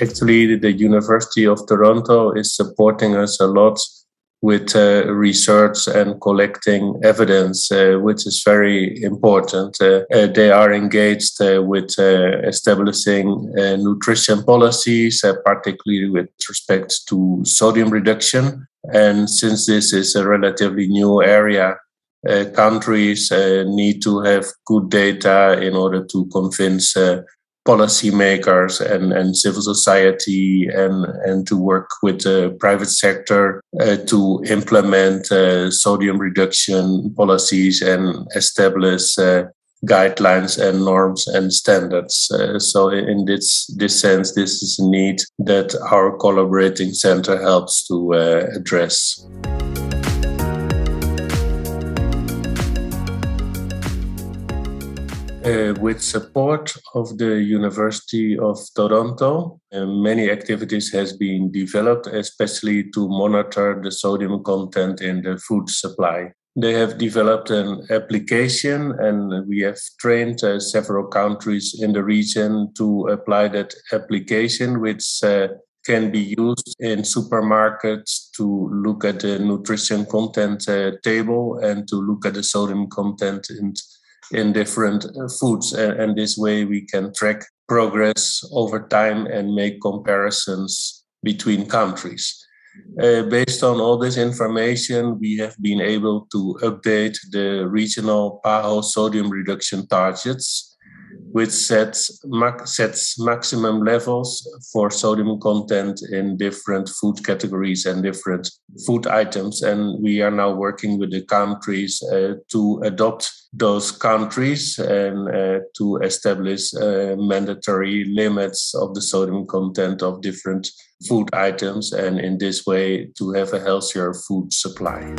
actually the University of Toronto is supporting us a lot with uh, research and collecting evidence, uh, which is very important. Uh, uh they are engaged uh, with uh, establishing nutrition policies, particularly with respect to sodium reduction. And since this is a relatively new area, countries need to have good data in order to convince policymakers and, and civil society and, and to work with the private sector uh, to implement uh, sodium reduction policies and establish uh, guidelines and norms and standards. Uh, so in this this sense, this is a need that our collaborating center helps to uh, address. Uh, with support of the University of Toronto, uh, many activities has been developed, especially to monitor the sodium content in the food supply. They have developed an application, and we have trained uh, several countries in the region to apply that application, which uh, can be used in supermarkets to look at the nutrition content uh, table and to look at the sodium content in in different uh, foods. And, this way we can track progress over time and make comparisons between countries. Uh, based on all this information, we have been able to update the regional PAHO sodium reduction targets which sets, sets maximum levels for sodium content in different food categories and different food items. And we are now working with the countries uh, to adopt those countries and uh, to establish uh, mandatory limits of the sodium content of different food items, and in this way to have a healthier food supply.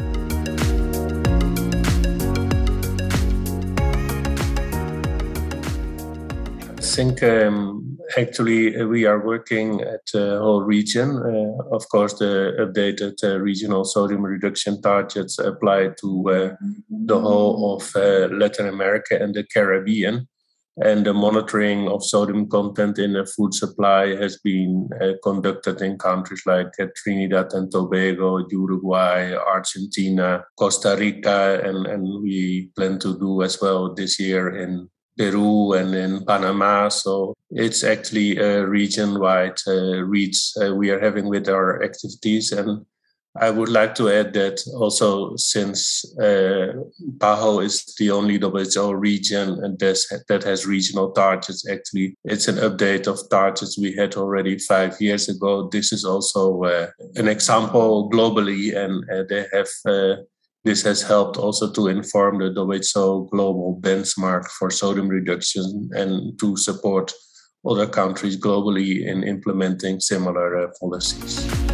Think um, actually uh, we are working at the whole region. Uh, of course, the updated uh, regional sodium reduction targets apply to uh, the whole of uh, Latin America and the Caribbean. And the monitoring of sodium content in the food supply has been uh, conducted in countries like Trinidad and Tobago, Uruguay, Argentina, Costa Rica, and, and we plan to do as well this year in Peru and in Panama. So it's actually a region-wide uh, reach uh, we are having with our activities. And I would like to add that also since uh, PAHO is the only WHO region and that has regional targets, actually, it's an update of targets we had already five years ago. This is also uh, an example globally, and uh, they have uh, this has helped also to inform the WHO global benchmark for sodium reduction and to support other countries globally in implementing similar uh, policies.